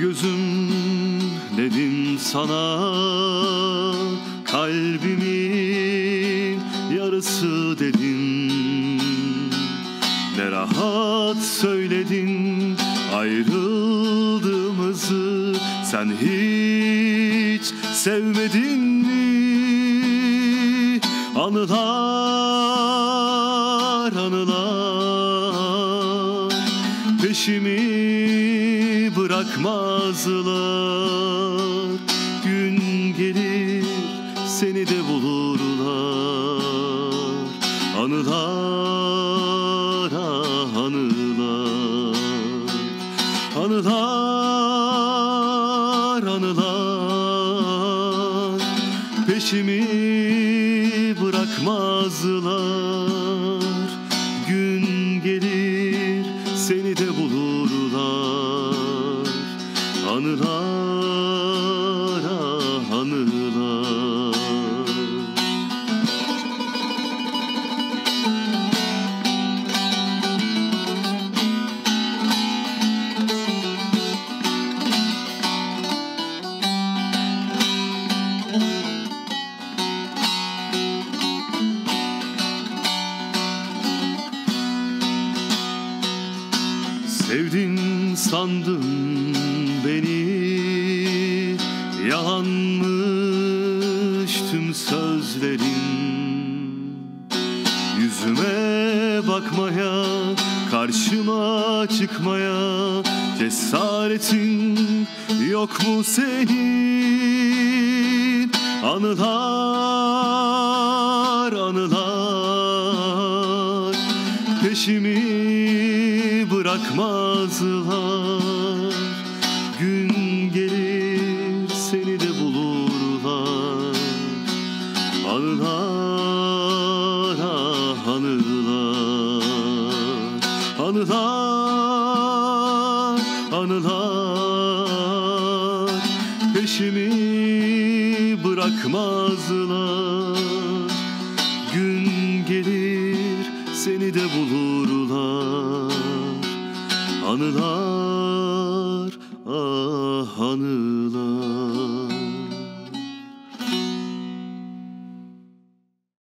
gözüm dedim sana. Kalbimin yarısı dedim. Ne rahat söyledin ayrıldığımızı. Sen hiç sevmedin mi? Anılar anılar. Peşimi bırakmazlar Gün gelir seni de bulurlar. Anılar ah anılar. Anılar anılar. Peşimi bırakmazlar. Gün gelir seni de bulurlar Anılar Sevdin sandın beni Yalanmış tüm sözlerin. Yüzüme bakmaya Karşıma çıkmaya Cesaretin yok mu senin? Anılar anılar Peşimi bırakmazlar. Gün gelir seni de bulurlar. Anılar ah anılar. Anılar anılar. Peşimi bırakmazlar. Gün gelir seni de bulurlar Anılar, ah anılar.